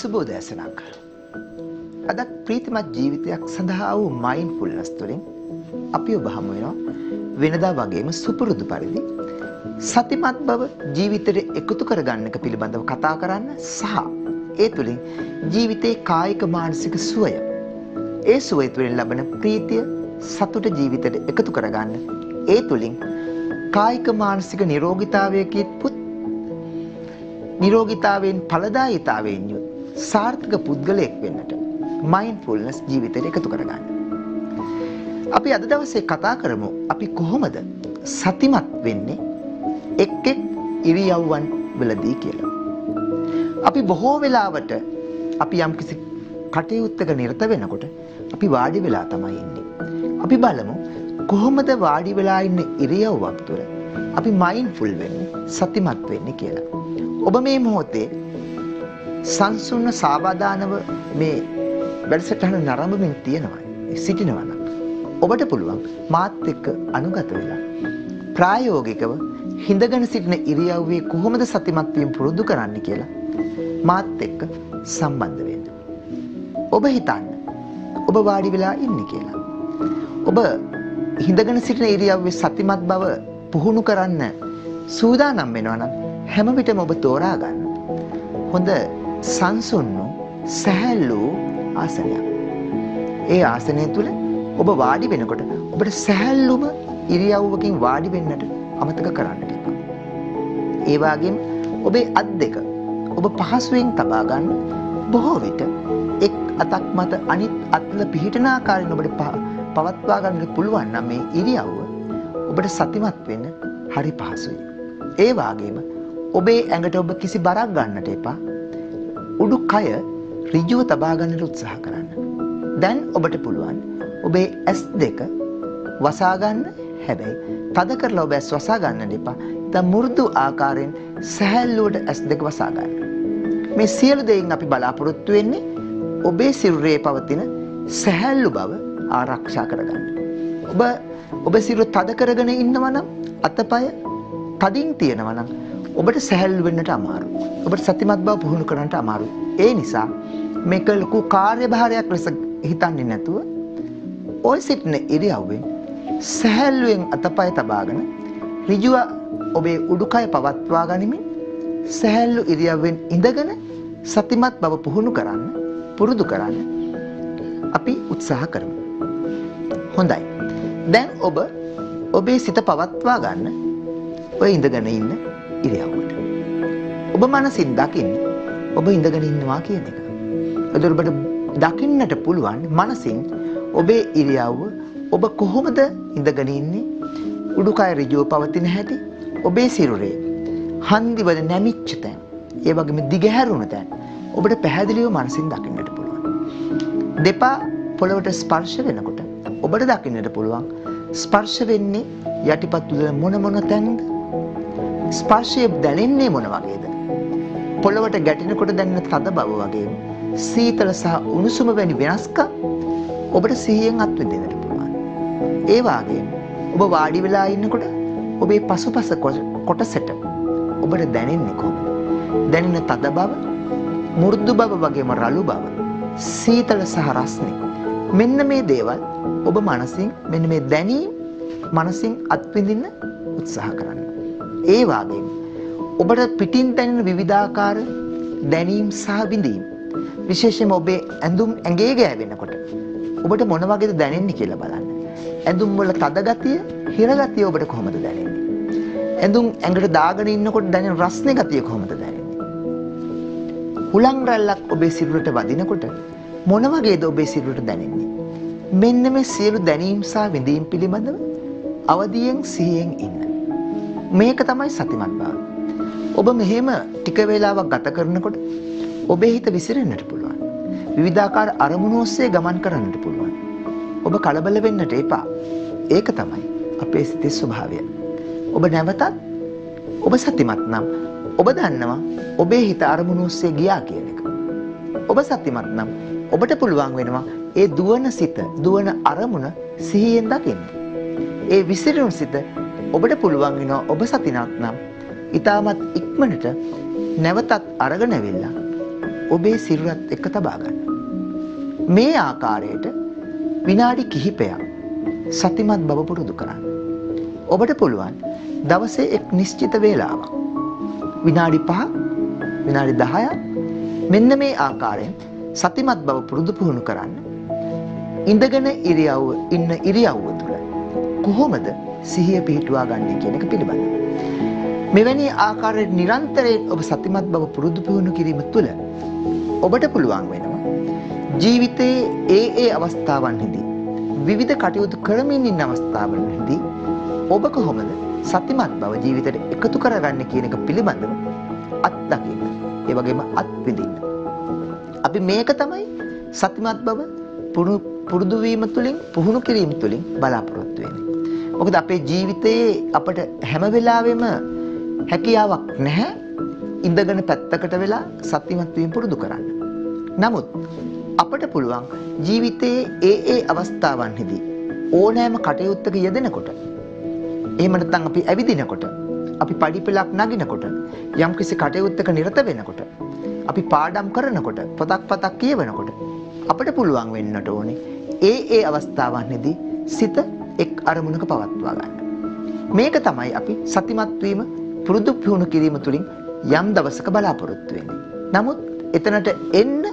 සුබෝදෑසනක්. අදත් ප්‍රීතිමත් ජීවිතයක් සඳහා වූ මයින්ඩ්ෆුල්නස් තුළින් අපි ඔබ හමු වෙනවා. වෙනදා වගේම සුපුරුදු පරිදි සතිමත් බව ජීවිතයට එකතු කරගන්නක පිළිබඳව කතා කරන්න සහ ඒ තුළින් ජීවිතේ කායික මානසික සුවය. ඒ සුවය තුළින් ලබන ප්‍රීතිය සතුට ජීවිතයට එකතු කරගන්න. ඒ තුළින් කායික මානසික නිරෝගිතාවයකත් පුත් නිරෝගිතාවෙන් ඵලදායීතාවයෙන් යුත් සාර්ථක පුද්ගලයෙක් වෙන්නට මයින්ඩ්ෆුල්නස් ජීවිතයට එකතු කරගන්න. අපි අද දවසේ කතා කරමු අපි කොහොමද සතිමත් වෙන්නේ එක් එක් ඉරියව්වන් වලදී කියලා. අපි බොහෝ වෙලාවට අපි යම්කිසි කටයුත්තක නිරත වෙනකොට අපි වාඩි වෙලා තමයි ඉන්නේ. අපි බලමු කොහොමද වාඩි වෙලා ඉන්න ඉරියව්වක් තුළ අපි මයින්ඩ්ෆුල් වෙන්නේ සතිමත් වෙන්නේ කියලා. ඔබ මේ මොහොතේ සංසුන්න සාවාධානව මේ වැඩසටහන නරඹමින් තියෙනවා සිටිනවා නම් ඔබට පුළුවන් මාත් එක්ක අනුගත වෙලා ප්‍රායෝගිකව හිඳගෙන සිටින ඉරියව්වේ කොහොමද සතිමත් වීම පුරුදු කරන්න කියලා මාත් එක්ක සම්බන්ධ වෙන්න. ඔබ හිතන්න ඔබ වාඩි වෙලා ඉන්නේ කියලා. ඔබ හිඳගෙන සිටින ඉරියව්වේ සතිමත් බව පුහුණු කරන්න සූදානම් වෙනවා නම් හැම විටම ඔබ තෝරා ගන්න. හොඳ සංසුන්ු සැහැල්ලු ආසනයක්. ඒ ආසනය තුළ ඔබ වාඩි වෙනකොට ඔබට සැහැල්ලුම ඉරියව්වකින් වාඩි වෙන්නට අමතක කරන්නට එපා. ඒ වගේම ඔබේ අත් දෙක ඔබ පහසුවෙන් තබා ගන්න බොහෝ විට එක් අතක් මත අනිත් අත්ල පිහිටන ආකාරයෙන් ඔබට පවත්වා ගන්නට පුළුවන් නම් මේ ඉරියව්ව ඔබට සතිමත් වෙන්න හරි පහසුයි. ඒ වගේම ඔබේ ඇඟට ඔබ කිසි බරක් ගන්නට එපා. උඩුකය ඍජුව තබා ගන්නට උත්සාහ කරන්න. දැන් ඔබට පුළුවන් ඔබේ ඇස් දෙක වසා ගන්න හැබැයි තද කරලා ඔබ ඇස් වසා ගන්න එපා. දැන් මුරුදු ආකාරයෙන් සැහැල්ලුවට ඇස් දෙක වසා ගන්න. මේ සියලු දෙයින් අපි බලාපොරොත්තු වෙන්නේ ඔබේ සිරුරේ පවතින සැහැල්ලු බව ආරක්ෂා කරගන්න. ඔබ ඔබ සිරුර තද කරගෙන ඉන්නවා නම් අතපය තදින් තියෙනවා නම් ඔබට සැහැල්ලු වෙන්නට අමාරු. ඔබට සතිමත් බව පුහුණු කරන්නට අමාරු. ඒ නිසා මේක ලොකු කාර්යභාරයක් ලෙස හිතන්නේ නැතුව ඔය සිටින ඉරියව්වෙන් සැහැල්ලුවෙන් අතපය තබාගෙන ඍජුව ඔබේ උඩුකය පවත්වා ගනිමින් සැහැල්ලු ඉරියව්වෙන් ඉඳගෙන සතිමත් බව පුහුණු කරන්න පුරුදු කරන්න අපි උත්සාහ කරමු. හොඳයි. දැන් ඔබ ඔබේ සිත පවත්වා ගන්න ඔය ඉඳගෙන ඉන්න ඉරියව්වට. ඔබ මනසින් දකින්න ඔබ ඉඳගෙන ඉන්නවා කියන එක. එතකොට ඔබට දකින්නට පුළුවන් මනසින් ඔබේ ඉරියව්ව ඔබ කොහොමද ඉඳගෙන ඉන්නේ? උඩුකය ඍජුව පවතින හැටි ඔබේ සිරුරේ හන්දිවල නැමිච්ච තැන් ඒ වගේම දිගහැරුණු තැන් ඔබට පැහැදිලිව මනසින් දකින්නට පුළුවන්. දෙපා පොළවට ස්පර්ශ වෙනකොට ඔබට දකින්නට පුළුවන් ස්පර්ශ වෙන්නේ යටිපතුල මොන මොන තැන්ද? ස්පර්ශය දැනෙන්නේ මොන වගේද? පොළවට ගැටෙනකොට දැනෙන තද බව වගේම සීතල සහ උණුසුම වැනි වෙනස්කම් ඔබට සිහියෙන් අත්විඳින්නට පුළුවන්. ඒ වගේම ඔබ වාඩි වෙලා ඉන්නකොට ඔබේ පසුපස කොටසට ඔබට දැනෙන්නේ කොහොමද? දැනෙන තද බව, මෘදු බව වගේම රළු බව, සීතල සහ රස්නේ. මෙන්න මේ දේවල් ඔබ මනසින් මෙන්න මේ දැනීම් මනසින් අත්විඳින්න උත්සාහ කරන්න. ඒ වගේම ඔබට පිටින් දැනෙන විවිධාකාර දැනීම් සහ විඳීම් විශේෂයෙන්ම ඔබේ ඇඳුම් ඇඟේ ගෑවෙනකොට ඔබට මොන වගේද දැනෙන්නේ කියලා බලන්න. ඇඳුම් වල තද ගතිය, හිර ගතිය ඔබට කොහොමද දැනෙන්නේ? ඇඳුම් ඇඟට දාගෙන ඉන්නකොට දැනෙන රස්නේ ගතිය කොහොමද දැනෙන්නේ? හුලං රැල්ලක් ඔබේ සිරුරට වදිනකොට මොන වගේද ඔබේ සිරුරට දැනෙන්නේ? මෙන්න මේ සියලු දැනීම් සහ විඳීම් පිළිබඳව අවදියෙන් සිහියෙන් ඉන්න. මේක තමයි සතිමත් බව. ඔබ මෙහෙම ටික වේලාවක් ගත කරනකොට ඔබේ හිත විසිරෙන්නට පුළුවන්. විවිධාකාර අරමුණු ඔස්සේ ගමන් කරන්නට පුළුවන්. ඔබ කලබල වෙන්නට එපා. ඒක තමයි අපේ සිතේ ස්වභාවය. ඔබ නැවතත් ඔබ සතිමත් නම් ඔබ දන්නවා ඔබේ හිත අරමුණු ඔස්සේ ගියා කියන එක. ඔබ සතිමත් නම් ඔබට පුළුවන් වෙනවා ඒ දුවන සිත, දුවන අරමුණ සිහියෙන් දකින්න. ඒ විසිරුණු සිත ඔබට පුළුවන් වෙනවා ඔබ සතිනත් නම් ඊටමත් ඉක්මනට නැවතත් අරගෙන වෙලා ඔබේ සිරුරත් එක්ක තබා ගන්න. මේ ආකාරයට විනාඩි කිහිපයක් සතිමත් බව පුරුදු කරන්න. ඔබට පුළුවන් දවසේ එක් නිශ්චිත වේලාවක් විනාඩි 5 විනාඩි 10ක් මෙන්න මේ ආකාරයෙන් සතිමත් බව පුරුදු පුහුණු කරන්න. ඉඳගෙන ඉරියව්ව ඉන්න ඉරියව්ව තුළ කොහොමද සිහිය පිහිටුවා ගන්නේ කියන එක පිළිබඳව. මෙවැනි ආකාරයට නිරන්තරයෙන් ඔබ සතිමත් බව පුරුදු පුහුණු කිරීම තුළ ඔබට පුළුවන් වෙනවා ජීවිතයේ ඒ ඒ අවස්ථාවන්හිදී විවිධ කටයුතු කරමින් ඉන්න අවස්ථාවන්හිදී ඔබ කොහොමද සතිමත් බව ජීවිතයට එකතු කරගන්න කියන එක පිළිබඳව අත්දකින්න. ඒ වගේම අත්විඳින්න. අපි මේක තමයි සතිමත් බව පුරුදු වීම තුළින් පුහුණු කිරීම තුළින් බලාපොරොත්තු වෙන්නේ. මොකද අපේ ජීවිතයේ අපට හැම වෙලාවෙම හැකියාවක් නැහැ ඉඳගෙන පැත්තකට වෙලා සතිමත් වීම පුරුදු කරන්න. නමුත් අපට පුළුවන් ජීවිතයේ ඒ ඒ අවස්ථාවන්හිදී ඕනෑම කටයුත්තක යෙදෙනකොට එහෙම නැත්නම් අපි ඇවිදිනකොට අපි පඩිපෙලක් නගිනකොට යම්කිසි කටයුත්තක නිරත වෙනකොට අපි පාඩම් කරනකොට පොතක් පතක් කියවනකොට අපට පුළුවන් වෙන්නට ඕනේ ඒ ඒ අවස්ථාවන්හිදී සිත එක් අරමුණක පවත්වා ගන්න. මේක තමයි අපි සතිමත් වීම පුරුදු පුහුණු කිරීම තුළින් යම් දවසක බලාපොරොත්තු වෙන්නේ. නමුත් එතනට එන්න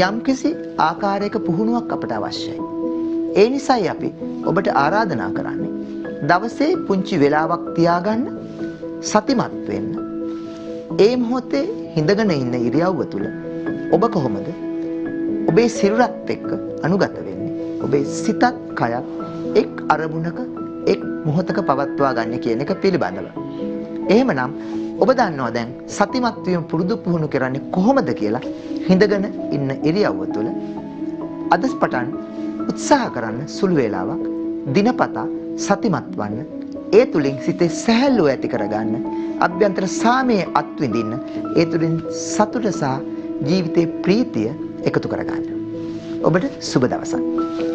යම්කිසි ආකාරයක පුහුණුවක් අපට අවශ්‍යයි. ඒ නිසායි අපි ඔබට ආරාධනා කරන්නේ දවසේ පුංචි වෙලාවක් තියාගන්න සතිමත් වෙන්න. ඒ මොහොතේ හිඳගෙන ඉන්න ඉරියව්ව තුළ ඔබ කොහොමද ඔබේ සිරුරත් එක්ක අනුගත වෙන්නේ. ඔබේ සිතත් කයත් එක් අරමුණක එක් මොහොතක පවත්වා ගන්න කියන එක පිළිබඳව. එහෙමනම් ඔබ දන්නවා දැන් සතිමත් වීම පුරුදු පුහුණු කරන්නේ කොහොමද කියලා හිඳගෙන ඉන්න ඉරියව්ව තුළ අද පටන් උත්සාහ කරන්න සුළු වේලාවක් දිනපතා සතිමත් වන්න ඒ තුලින් සිතේ සැහැල්ලුව ඇති කරගන්න අභ්‍යන්තර සාමයේ අත්විඳින්න ඒ තුලින් සතුට සහ ජීවිතේ ප්‍රීතිය එකතු කරගන්න. ඔබට සුබ දවසක්.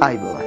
ආයුබෝවන්.